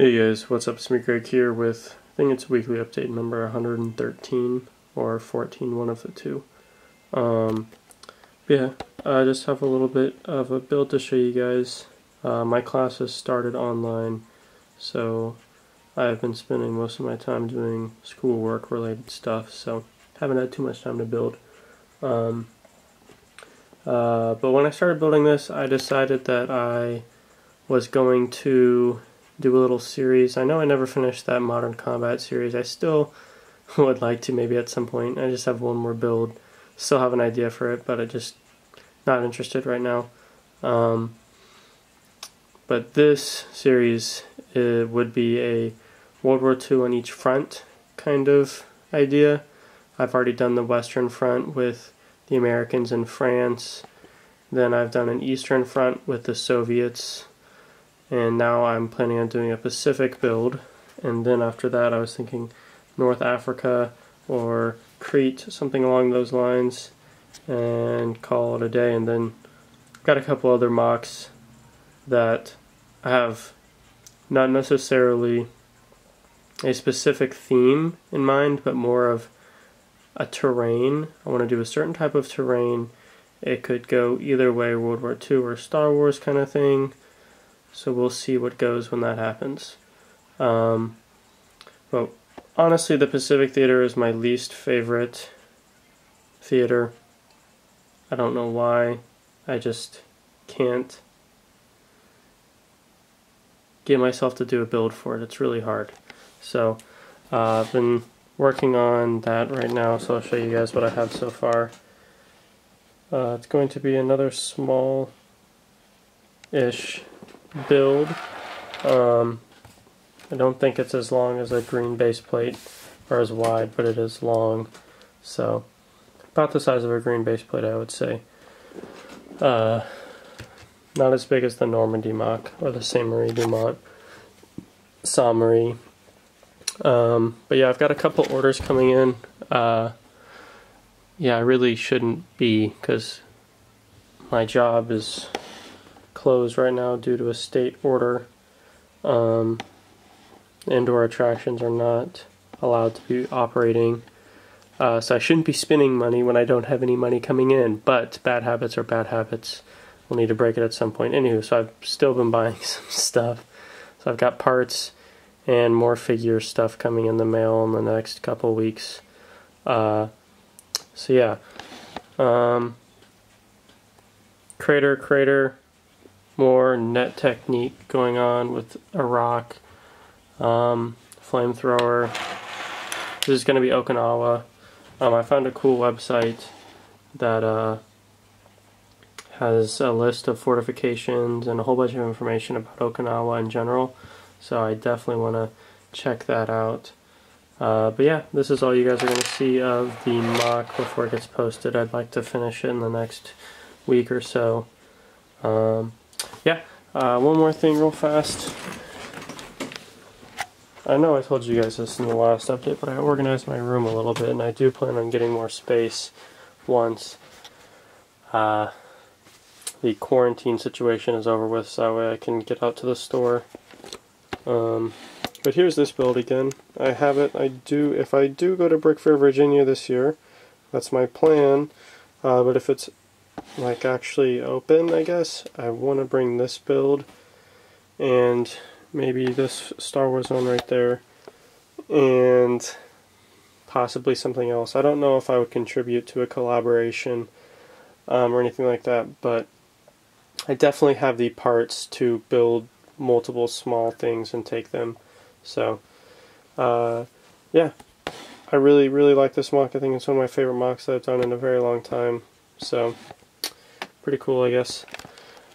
Hey guys, what's up? It's me Greg here with, I think it's weekly update number 113 or 14, one of the two. Um, yeah, I just have a little bit of a build to show you guys. Uh, my class has started online, so I've been spending most of my time doing schoolwork related stuff, so haven't had too much time to build. Um, uh, but when I started building this, I decided that I was going to do a little series. I know I never finished that Modern Combat series. I still would like to maybe at some point. I just have one more build. Still have an idea for it, but I just not interested right now. Um, but this series it would be a World War II on each front kind of idea. I've already done the Western Front with the Americans and France. Then I've done an Eastern Front with the Soviets and now I'm planning on doing a Pacific build. And then after that I was thinking North Africa or Crete something along those lines and call it a day. And then got a couple other MOCs that I have not necessarily a specific theme in mind but more of a terrain. I want to do a certain type of terrain. It could go either way World War II or Star Wars kind of thing so we'll see what goes when that happens. Um, well, honestly, the Pacific Theater is my least favorite theater. I don't know why. I just can't get myself to do a build for it. It's really hard. So uh, I've been working on that right now, so I'll show you guys what I have so far. Uh, it's going to be another small-ish build. Um, I don't think it's as long as a green base plate or as wide, but it is long. So about the size of a green base plate, I would say. Uh, not as big as the Normandy MOC or the Saint Marie Dumont Saint Marie. Um, but yeah, I've got a couple orders coming in. Uh, yeah, I really shouldn't be because my job is closed right now due to a state order. Um, indoor attractions are not allowed to be operating. Uh, so I shouldn't be spending money when I don't have any money coming in. But bad habits are bad habits. We'll need to break it at some point. Anywho, so I've still been buying some stuff. So I've got parts and more figure stuff coming in the mail in the next couple weeks. Uh, so yeah. Um, crater, crater more net technique going on with a rock, um, flamethrower. This is going to be Okinawa. Um, I found a cool website that uh, has a list of fortifications and a whole bunch of information about Okinawa in general. So I definitely want to check that out. Uh, but yeah, this is all you guys are going to see of the MOC before it gets posted. I'd like to finish it in the next week or so. Um, yeah, uh, one more thing real fast. I know I told you guys this in the last update, but I organized my room a little bit, and I do plan on getting more space once uh, the quarantine situation is over with, so that way I can get out to the store. Um, but here's this build again. I have it. I do. If I do go to BrickFair, Virginia this year, that's my plan. Uh, but if it's like actually open, I guess. I want to bring this build and maybe this Star Wars one right there and possibly something else. I don't know if I would contribute to a collaboration um, or anything like that, but I definitely have the parts to build multiple small things and take them. So, uh, yeah, I really, really like this MOC I think it's one of my favorite MOCs that I've done in a very long time. So, pretty cool, I guess.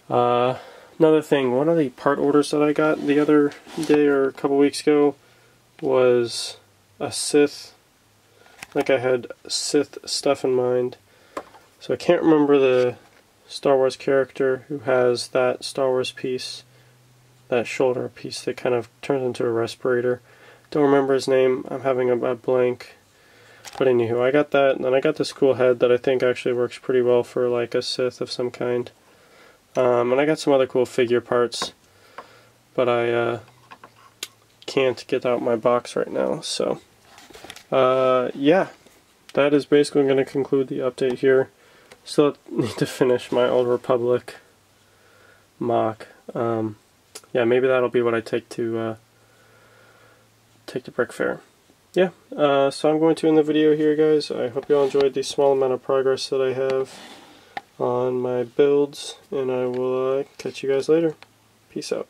Uh, another thing, one of the part orders that I got the other day or a couple weeks ago was a Sith. Like I had Sith stuff in mind. So I can't remember the Star Wars character who has that Star Wars piece, that shoulder piece that kind of turns into a respirator. Don't remember his name. I'm having a, a blank. But anywho, I got that, and then I got this cool head that I think actually works pretty well for like a Sith of some kind. Um, and I got some other cool figure parts, but I uh, can't get out my box right now. So, uh, yeah, that is basically going to conclude the update here. Still need to finish my Old Republic MOC. Um, yeah, maybe that'll be what I take to uh, take to BrickFair. Yeah, uh, so I'm going to end the video here, guys. I hope you all enjoyed the small amount of progress that I have on my builds, and I will uh, catch you guys later. Peace out.